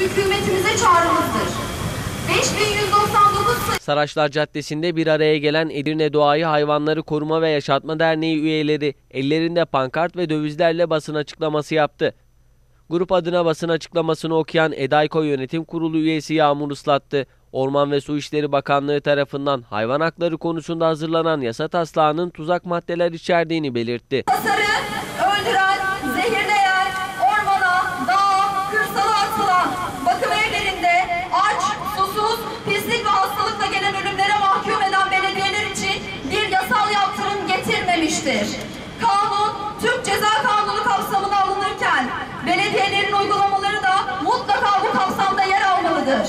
hükümetimize çağrımızdır. 5199 sayılı Saraçlar Caddesi'nde bir araya gelen Edirne Doğayı Hayvanları Koruma ve Yaşatma Derneği üyeleri ellerinde pankart ve dövizlerle basın açıklaması yaptı. Grup adına basın açıklamasını okuyan Edayko Yönetim Kurulu üyesi Yağmur Islattı. Orman ve Su İşleri Bakanlığı tarafından hayvan hakları konusunda hazırlanan yasa taslağının tuzak maddeler içerdiğini belirtti. tasarı öldüren, zehirleyen, getirmemiştir. Kanun, Türk Ceza Kanunu kapsamına alınırken belediyelerin uygulamaları da mutlaka bu kapsamda yer almalıdır.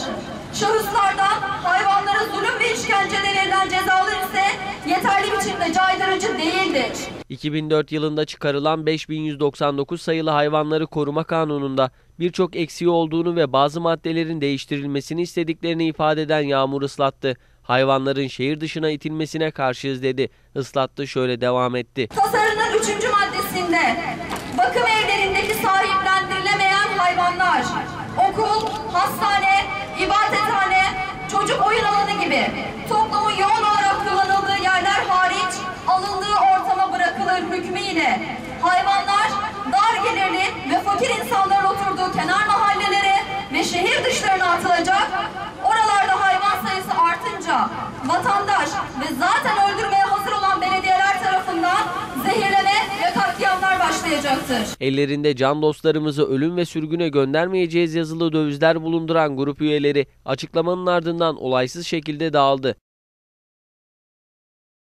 Şahıslardan hayvanlara zulüm ve işkencede verilen cezalar ise yeterli biçimde caydırıcı değildir. 2004 yılında çıkarılan 5199 sayılı Hayvanları Koruma Kanunu'nda birçok eksiği olduğunu ve bazı maddelerin değiştirilmesini istediklerini ifade eden Yağmur ıslattı. Hayvanların şehir dışına itilmesine karşıyız dedi. Islattı şöyle devam etti. Tasarının üçüncü maddesinde bakım evlerindeki sahiplendirilemeyen hayvanlar, okul, hastane, ibadethane, çocuk oyun alanı gibi toplumun yoğun olarak kullanıldığı yerler hariç alındığı ortama bırakılır hükmüyle hayvanlar vatandaş ve zaten öldürmeye hazır olan belediyeler tarafından zehirleme ve katliamlar başlayacaktır. Ellerinde can dostlarımızı ölüm ve sürgüne göndermeyeceğiz yazılı dövizler bulunduran grup üyeleri açıklamanın ardından olaysız şekilde dağıldı.